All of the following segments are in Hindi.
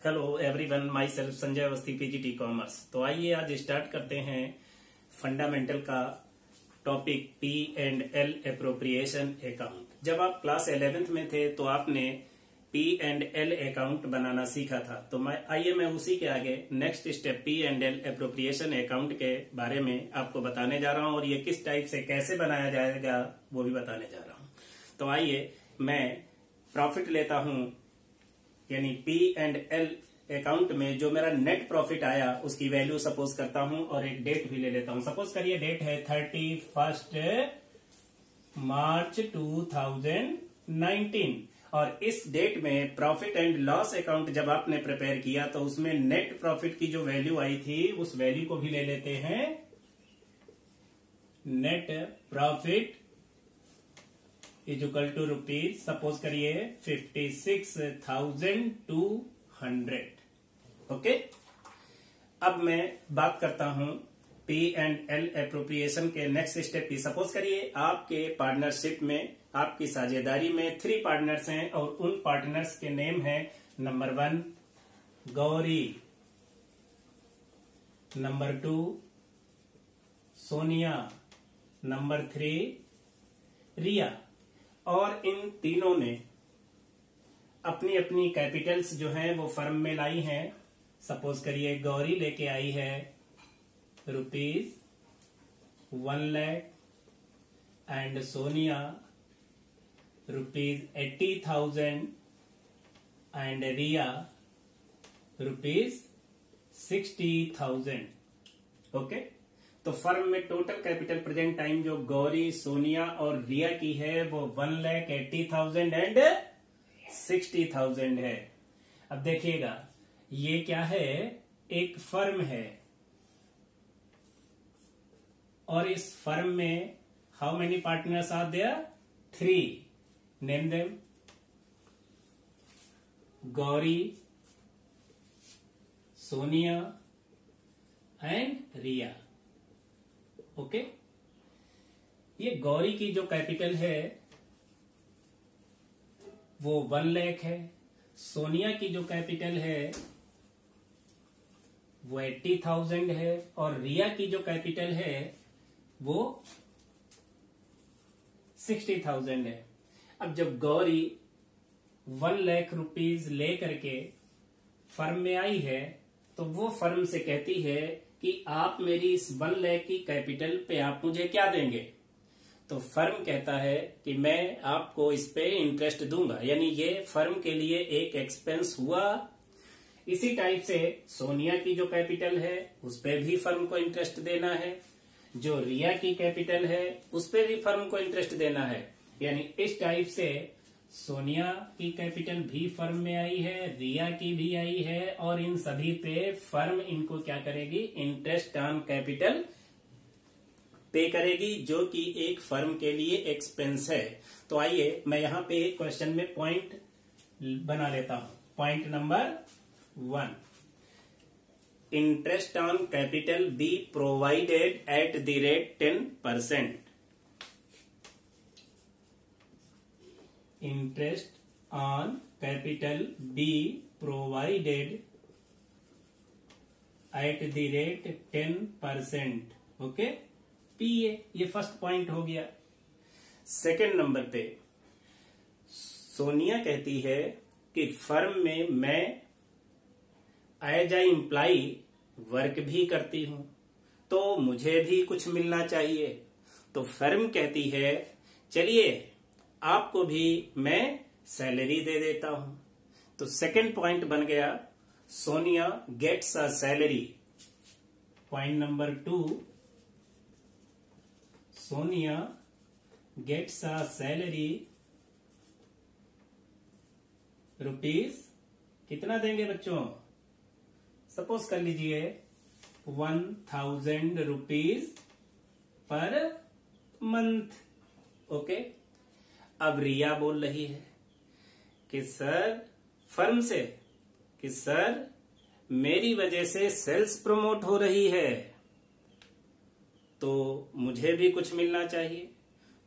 Hello everyone my self Sanjay Awasthi PGT commerce तो आइए आज स्टार्ट करते हैं फंडामेंटल का topic P and L appropriation account जब आप क्लास इलेवेंथ में थे तो आपने पी एंड एल अकाउंट बनाना सीखा था। तो मैं, आइए मैं उसी के आगे next step P and L appropriation account के बारे में आपको बताने जा रहा हूँ और ये किस टाइप से कैसे बनाया जाएगा, वो भी बताने जा रहा हूँ। तो आइए मैं प्रॉफिट लेता हूँ यानी पी एंड एल अकाउंट में जो मेरा नेट प्रॉफिट आया, उसकी वैल्यू सपोज़ करता हूँ और एक डेट भी ले लेता हूँ। सपोज़ करिए डेट है thirty first March two thousand nineteen और इस डेट में प्रॉफिट एंड लॉस अकाउंट जब आपने प्रिपेयर किया तो उसमें नेट प्रॉफिट की जो वैल्यू आई थी, उस वैल्यू को भी ले लेते हैं। Net profit equal to rupees suppose करिए fifty six thousand two hundred okay अब मैं बात करता हूँ पी एंड एल अप्रोप्रिएशन के नेक्स्ट स्टेप की। सपोज़ करिए आपके पार्टनरशिप में, आपकी साझेदारी में थ्री पार्टनर्स हैं और उन पार्टनर्स के नेम है number one Gauri number two Sonia number three Riya. और इन तीनों ने अपनी अपनी कैपिटल्स जो हैं वो फर्म में लाई हैं। सपोज़ करिए गौरी लेके आई है rupees one lakh and Sonia rupees eighty thousand and Riya rupees sixty thousand okay तो फर्म में टोटल कैपिटल प्रेजेंट टाइम जो गौरी, सोनिया और रिया की है, वो one lakh eighty thousand and sixty thousand है। अब देखिएगा, ये क्या है? एक फर्म है। और इस फर्म में how many partners are there three name them Gauri, Sonia and Riya. Okay? ये गौरी की जो कैपिटल है, वो वन लैख है। सोनिया की जो कैपिटल है, वो एट्टी थाउज़ेंड है। और रिया की जो कैपिटल है, वो सिक्सटी थाउज़ेंड है। अब जब गौरी वन लाख रुपीज़ ले करके फर्म में आई है तो वो फर्म से कहती है कि आप मेरी इस वन लैख की कैपिटल पे आप मुझे क्या देंगे? तो फर्म कहता है कि मैं आपको इस पे इंटरेस्ट दूँगा। यानी ये फर्म के लिए एक एक्सपेंस हुआ। इसी टाइप से सोनिया की जो कैपिटल है, उस पर भी फर्म को इंटरेस्ट देना है। जो रिया की कैपिटल है, उस पर भी फर्म को इंटरेस्ट देना है। यानी इस टाइप से सोनिया की कैपिटल भी फर्म में आई है, रिया की भी आई है, और इन सभी पे फर्म इनको क्या करेगी? इंटरेस्ट ऑन कैपिटल पे करेगी, जो कि एक फर्म के लिए एक्सपेंस है। तो आइए, मैं यहाँ पे क्वेश्चन में पॉइंट बना लेता हूँ। Point number one interest on capital be provided at the rate ten percent interest on capital B provided at the rate ten percent okay P A ये फ़र्स्ट पॉइंट हो गया. सेकेंड नंबर पे, सोनिया कहती है कि फर्म में मैं एज आई इम्प्लाई वर्क भी करती हूँ तो मुझे भी कुछ मिलना चाहिए। तो फर्म कहती है, चलिए आपको भी मैं सैलरी दे देता हूँ। तो सेकंड पॉइंट बन गया, Sonia gets a salary point number two Sonia gets a salary rupees कितना देंगे बच्चों? सपोज़ कर लीजिए one thousand rupees per month okay अब रिया बोल रही है कि, सर, फर्म से, कि, सर, मेरी वजह से सेल्स प्रमोट हो रही है। तो मुझे भी कुछ मिलना चाहिए।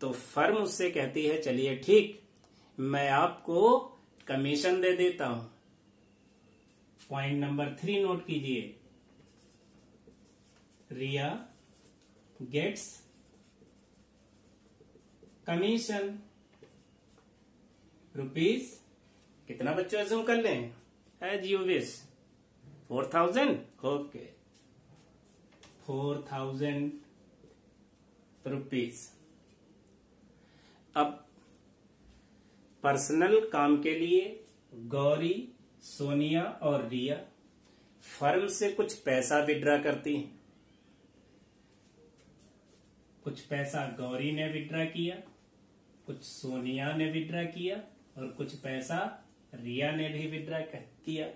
तो फर्म उससे कहती है, चलिए ठीक, मैं आपको कमीशन दे देता हूँ। पॉइंट नंबर थ्री नोट कीजिए। Riya gets commission. रुपीज़ कितना बच्चों एज्यूम कर लें? As you wish four thousand okay four thousand rupees अब पर्सनल काम के लिए गौरी, सोनिया और रिया फर्म से कुछ पैसा विड्रा करती हैं। कुछ पैसा गौरी ने विड्रा किया, कुछ सोनिया ने विड्रा किया और कुछ पैसा रिया ने भी विड्रा किया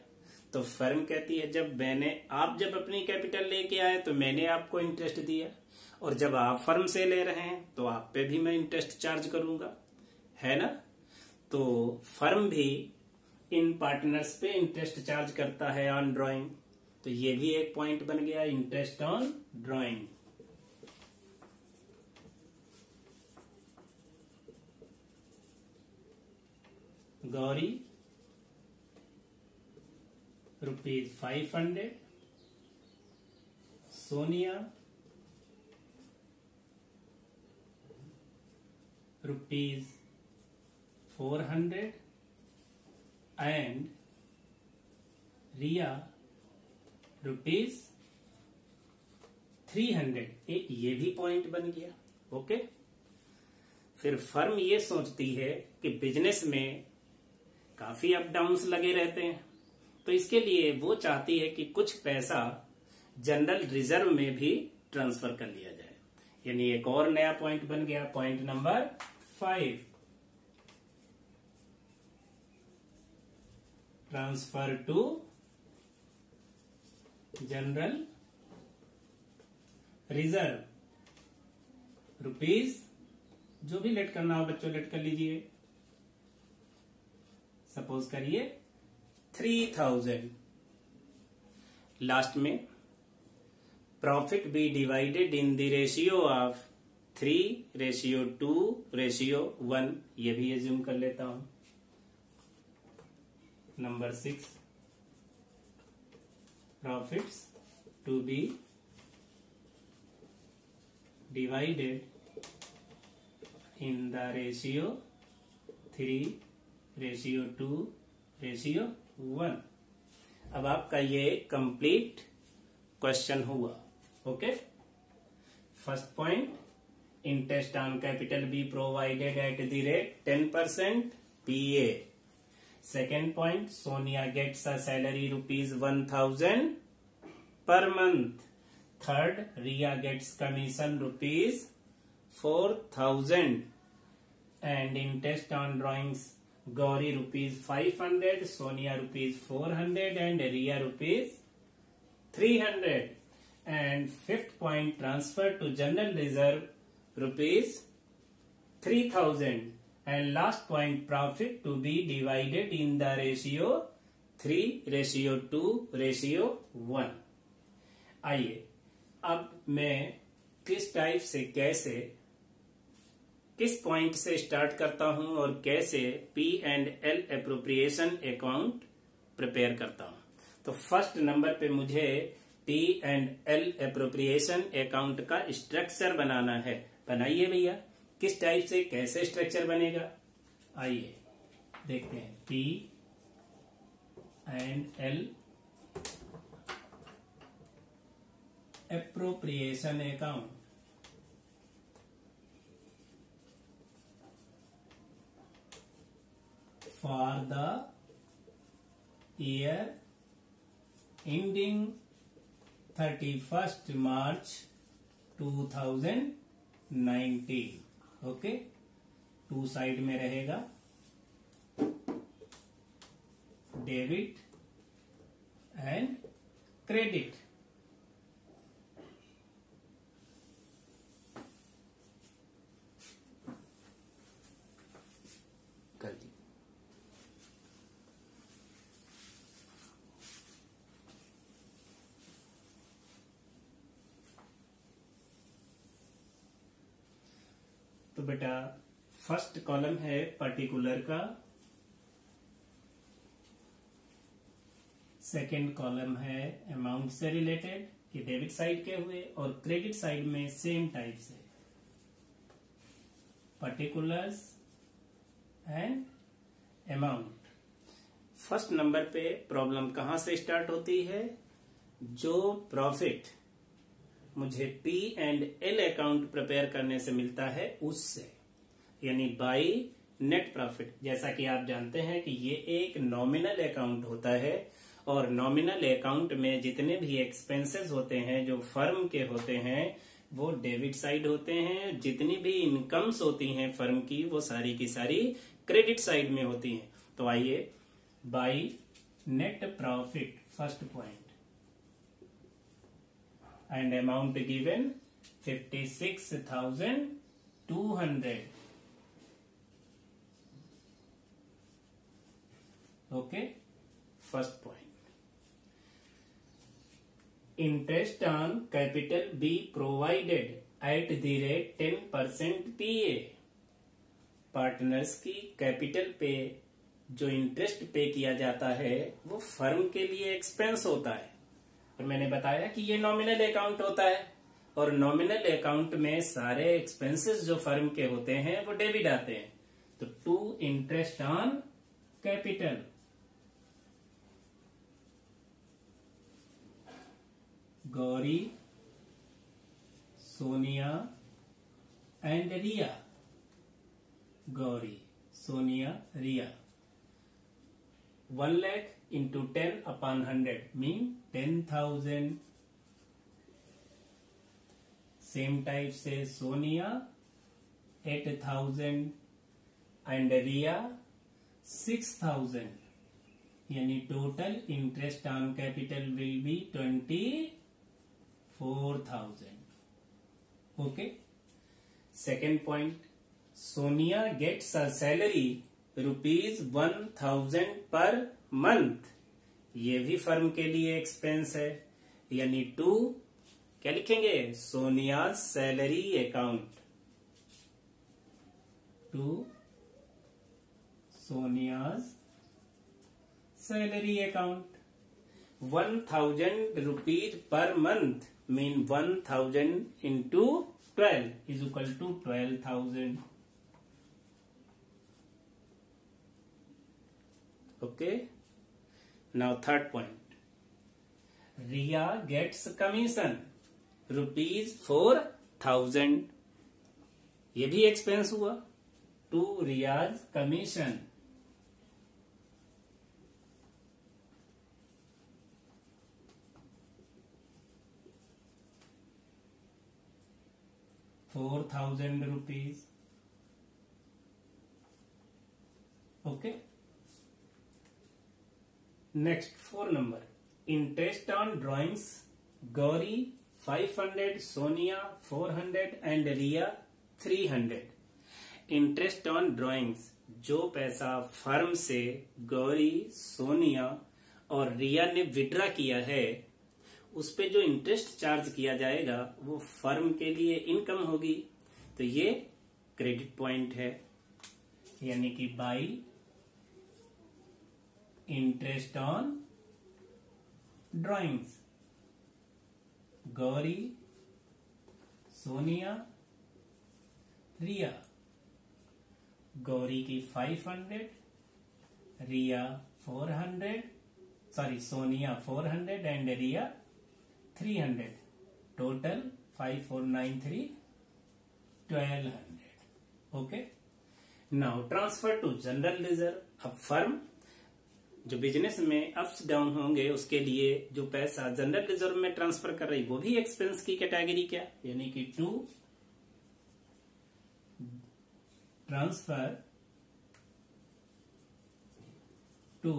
तो फर्म कहती है, जब मैंने, आप जब अपनी कैपिटल लेके आए तो मैंने आपको इंटरेस्ट दिया। और जब आप फर्म से ले रहे हैं तो आप पे भी मैं इंटरेस्ट चार्ज करूँगा। है ना? तो फर्म भी इन पार्टनर्स पे इंटरेस्ट चार्ज करता है ऑन ड्राइंग तो ये भी एक पॉइंट बन गया interest on drawing Gauri, rupees five hundred, Sonia rupees 400 and Riya, rupees three hundred. एक ये भी पॉइंट बन गया ओके फिर फर्म ये सोचती है कि बिज़नेस में काफ़ी अप डाउन्स लगे रहते हैं। तो इसके लिए वो चाहती है कि कुछ पैसा जनरल रिज़र्व में भी ट्रांसफ़र कर लिया जाए। यानी एक और नया पॉइंट बन गया point number five transfer to general reserve rupees जो भी लेट करना हो, बच्चों लेट कर लीजिए। सपोज़ करिए थ्री थाउज़ेंड। लास्ट में profit be divided in the ratio of three, ratio two, ratio one. ये भी एज्यूम कर लेता हूँ। Number six profits to be divided in the ratio three ratio two, ratio one. अब आपका ये कंप्लीट क्वेश्चन हुआ, okay? First point, interest on capital be provided at the rate ten percent P A second point, Sonia gets a salary rupees one thousand per month. Third, Riya gets commission rupees four thousand. And interest on drawings Gauri rupees five hundred Sonia rupees four hundred and Riya rupees three hundred and fifth point transfer to general reserve rupees three thousand and last point profit to be divided in the ratio three ratio two ratio one आइए, अब मैं किस टाइप से कैसे किस पॉइंट से स्टार्ट करता हूँ और कैसे P and L appropriation account prepare करता हूँ? तो फ़र्स्ट नंबर पे मुझे P and L appropriation account का स्ट्रक्चर बनाना है। बनाइए भैया, किस टाइप से कैसे स्ट्रक्चर बनेगा? आइए, देखते हैं। P and L appropriation account for the year ending 31st March 2000 nineteen okay two side में रहेगा. डेबिट एंड क्रेडिट बेटा फ़र्स्ट कॉलम है पर्टिकुलर का। सेकेंड कॉलम है अमाउंट से रिलेटेड ये डेबिट साइड के हुए और क्रेडिट साइड में सेम टाइप से। Particulars and amount first number पे प्रॉब्लम कहाँ से स्टार्ट होती है? जो प्रॉफिट मुझे P and L account prepare करने से मिलता है उससे। यानी बाई नेट प्रॉफिट जैसा कि आप जानते हैं कि ये एक नॉमिनल अकाउंट होता है और नॉमिनल अकाउंट में जितने भी एक्सपेंसेस होते हैं, जो फर्म के होते हैं, वो डेबिट साइड होते हैं। जितनी भी इनकम्स होती हैं फर्म की, वो सारी की सारी क्रेडिट साइड में होती हैं। तो आइए by net profit first point six thousand two hundred okay first point interest on capital be provided at the rate 10 percent P A partners की कैपिटल पे जो इंटरेस्ट पे किया जाता है, वो फर्म के लिए एक्सपेंस होता है। और मैंने बताया कि ये नॉमिनल अकाउंट होता है। और नॉमिनल अकाउंट में सारे एक्सपेंसेस जो फर्म के होते हैं, वो डेबिट आते हैं। तो to interest on capital Gauri, Sonia and Riya. Gauri, Sonia, Riya. One lakh hundred mean ten thousand same type से Sonia eight thousand and Riya six thousand यानी total interest on capital will be twenty four thousand okay second point Sonia gets a salary rupees one thousand per month ये भी फर्म के लिए एक्सपेंस है। यानी टू क्या लिखेंगे? Sonia salary account to Sonia's salary account one thousand rupees per month mean 1000 into 12 is equal to 12000 okay? Now third point Ria gets commission rupees 4000 ये भी एक्सपेंस हुआ to Riya's commission four thousand rupees okay next, four number. Interest on drawings, gauri 500 sonia 400 and riya 300 interest on drawings जो पैसा फर्म से गौरी सोनिया और रिया ने विड्रा किया है, उस पर जो इंटरेस्ट चार्ज किया जाएगा, वो फर्म के लिए इनकम होगी। तो ये क्रेडिट पॉइंट है। यानी कि by interest on drawings Gauri Sonia Riya Gauri की 500 Riya 400 sorry Sonia 400 and Riya 300 total 5493 1200 okay? Now transfer to general reserve अब फर्म जो बिज़नेस में अप्स डाउन होंगे, उसके लिए जो पैसा जनरल रिज़र्व में ट्रांसफ़र कर रही, वो भी एक्सपेंस की कैटेगरी क्या? यानी कि to transfer to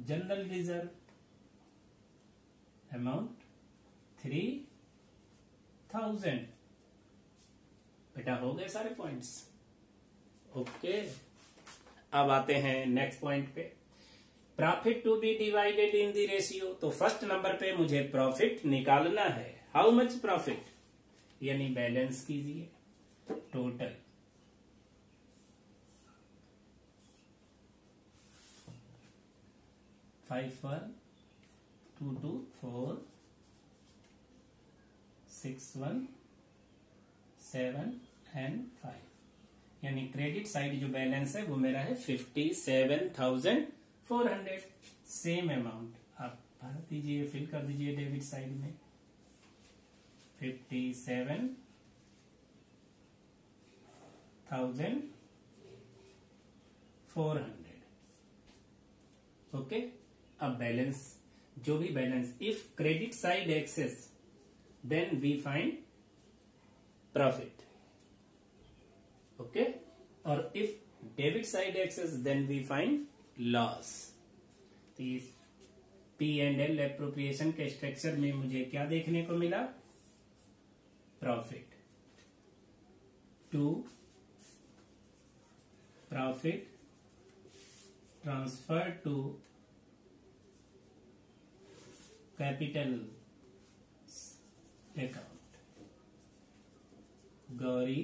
general reserve amount three thousand बेटा, हो गए सारे पॉइंट्स ओके अब आते हैं नेक्स्ट पॉइंट पे। Profit to be divided in the ratio तो फ़र्स्ट नंबर पे मुझे प्रॉफिट निकालना है। हाउ मच प्रॉफिट यानी बैलेंस कीजिए। Total five one two two four six one seven and five यानी क्रेडिट साइड जो बैलेंस है वो मेरा है fifty seven thousand four hundred. Same amount. आप भर दीजिए, फिल कर दीजिए डेबिट साइड में। Fifty seven thousand four hundred. Okay? अब बैलेंस, जो भी balance, if credit side excess, then we find profit. Okay? और if debit side excess, then we find loss तो पी एंड एल एप्रोप्रिएशन के स्ट्रक्चर में मुझे क्या देखने को मिला? Profit to profit transfer to capital account Gauri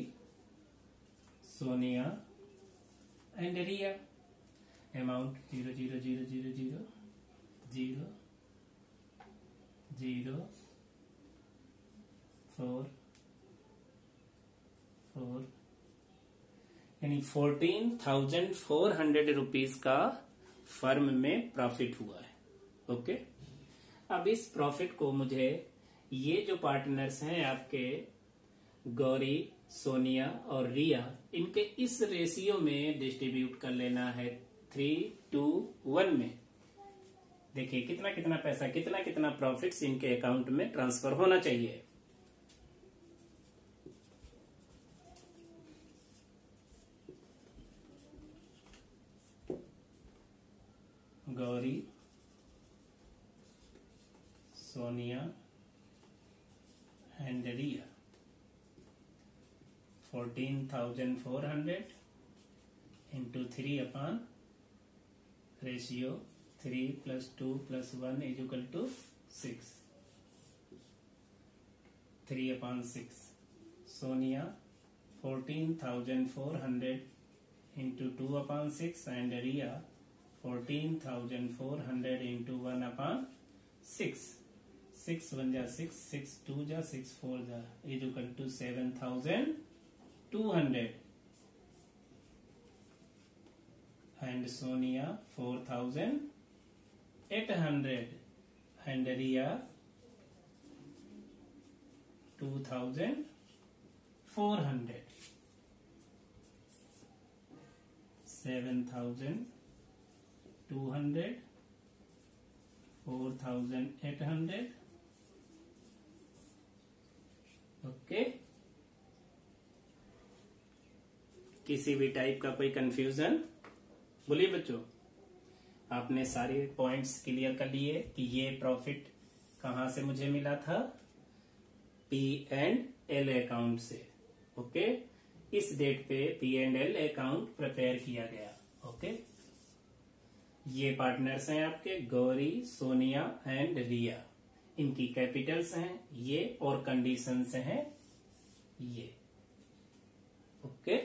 Sonia and Riya amount zero zero zero zero zero zero zero, four four. यानी fourteen thousand four hundred rupees का फर्म में प्रॉफिट हुआ है। ओके अब इस प्रॉफिट को मुझे ये जो पार्टनर्स हैं आपके, गौरी, सोनिया और रिया, इनके इस रेशियो में डिस्ट्रीब्यूट कर लेना है। थ्री टू वन में। देखिए, कितना कितना पैसा, कितना कितना प्रॉफिट्स इनके अकाउंट में ट्रांसफ़र होना चाहिए। Gauri, Sonia and Riya. Fourteen thousand four hundred into three upon ratio three plus two plus one is equal to six three upon six Sonia fourteen thousand four hundred into two upon six and Riya fourteen thousand four hundred into one upon six six one जा सिक्स सिक्स टू जा सिक्स फोर जा is equal to seven thousand two hundred and Sonia four thousand eight hundred and Riya two thousand four hundred seven thousand two hundred four thousand eight hundred okay किसी भी टाइप का कोई कंफ्यूजन बोलिए बच्चों, आपने सारे पॉइंट्स क्लियर कर लिए कि ये प्रॉफिट कहाँ से मुझे मिला था? पी एंड एल अकाउंट से ओके इस डेट पे P and L account prepare किया गया ओके ये पार्टनर्स हैं आपके, गौरी, सोनिया एंड रिया। इनकी कैपिटल्स हैं, ये और कंडीशंस हैं, ये ओके